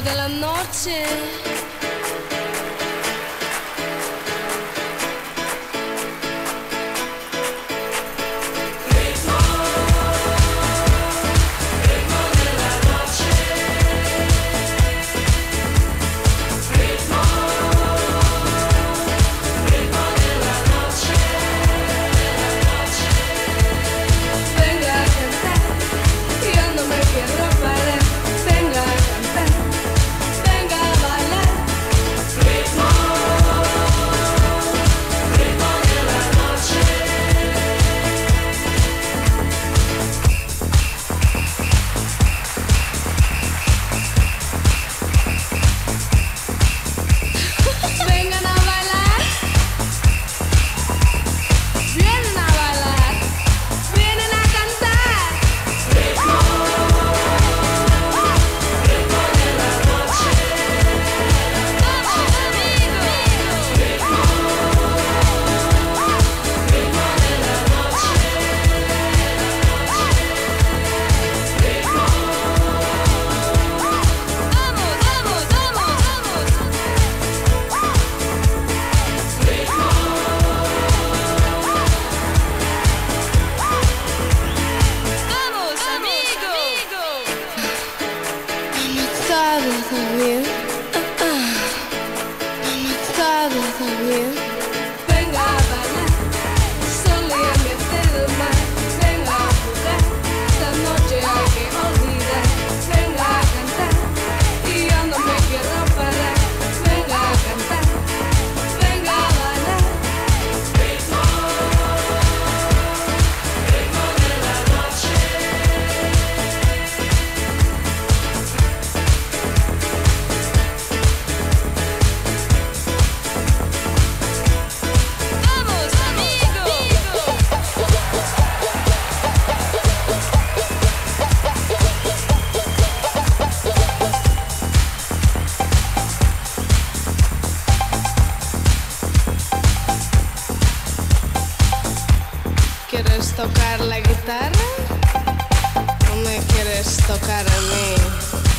della notte ¿Quieres tocar la guitarra? ¿O me quieres tocar a mí?